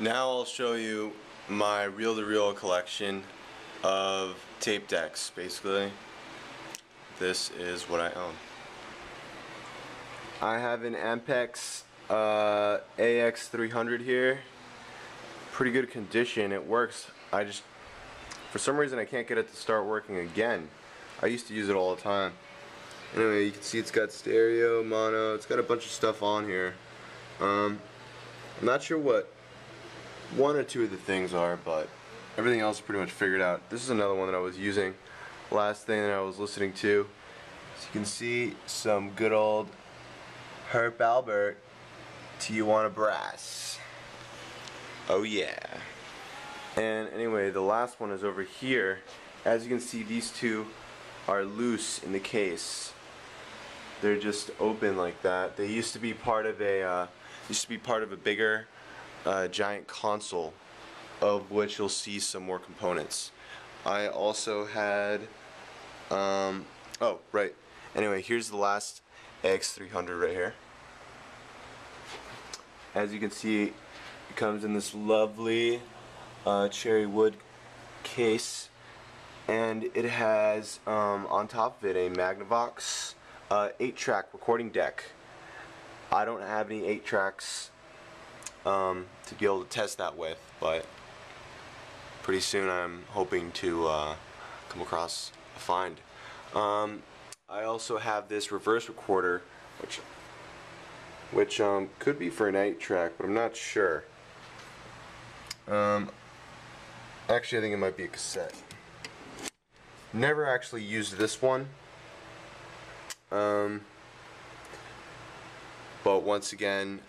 Now I'll show you my reel-to-reel collection of tape decks, basically. This is what I own. I have an Ampex uh, AX300 here. Pretty good condition, it works. I just, for some reason I can't get it to start working again. I used to use it all the time. Anyway, you can see it's got stereo, mono, it's got a bunch of stuff on here. Um, I'm not sure what one or two of the things are, but everything else is pretty much figured out. This is another one that I was using. Last thing that I was listening to. So you can see some good old Herb Alpert Tijuana Brass. Oh yeah. And anyway, the last one is over here. As you can see, these two are loose in the case. They're just open like that. They used to be part of a uh, used to be part of a bigger giant console of which you'll see some more components. I also had um, oh right. Anyway here's the last X300 right here. As you can see it comes in this lovely uh, cherry wood case and it has um, on top of it a Magnavox 8-track uh, recording deck. I don't have any 8 tracks um, to be able to test that with, but pretty soon I'm hoping to uh, come across a find. Um, I also have this reverse recorder, which which um, could be for an 8 track, but I'm not sure. Um, actually, I think it might be a cassette. Never actually used this one. Um, but once again,